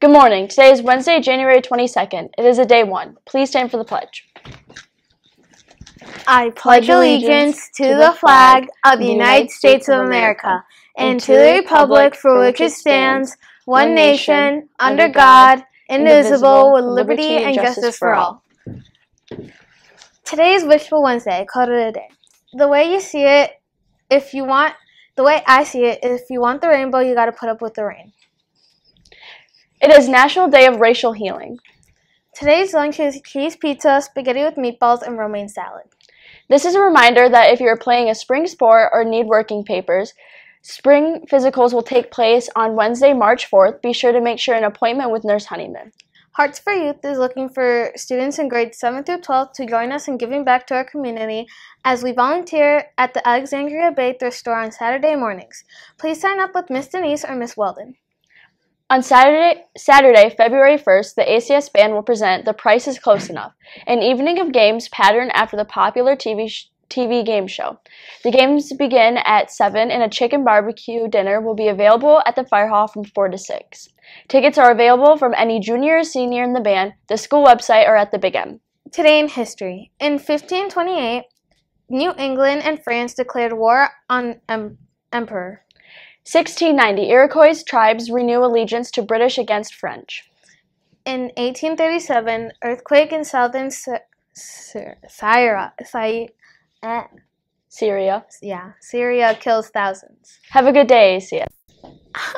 Good morning. Today is Wednesday, January 22nd. It is a day one. Please stand for the pledge. I pledge allegiance to the flag of the United States of America and to the republic for which it stands, one nation, under God, indivisible, with liberty and justice for all. Today is Wishful Wednesday, call it a day. The way you see it, if you want, the way I see it, if you want the rainbow, you got to put up with the rain. It is National Day of Racial Healing. Today's lunch is cheese pizza, spaghetti with meatballs, and romaine salad. This is a reminder that if you are playing a spring sport or need working papers, spring physicals will take place on Wednesday, March 4th. Be sure to make sure an appointment with Nurse Honeyman. Hearts for Youth is looking for students in grades 7 through 12 to join us in giving back to our community as we volunteer at the Alexandria Bay thrift store on Saturday mornings. Please sign up with Miss Denise or Miss Weldon. On Saturday, Saturday, February 1st, the ACS band will present The Price is Close Enough, an evening of games patterned after the popular TV, sh- TV game show. The games begin at 7 and a chicken barbecue dinner will be available at the fire hall from 4 to 6. Tickets are available from any junior or senior in the band, the school website, or at the Big M. Today in history. In 1528, New England and France declared war on em- emperor. 1690, Iroquois tribes renew allegiance to British against French. In 1837, earthquake in southern Sy- Sy- Syria, eh, Syria. yeah, Syria kills thousands. Have a good day, ACS.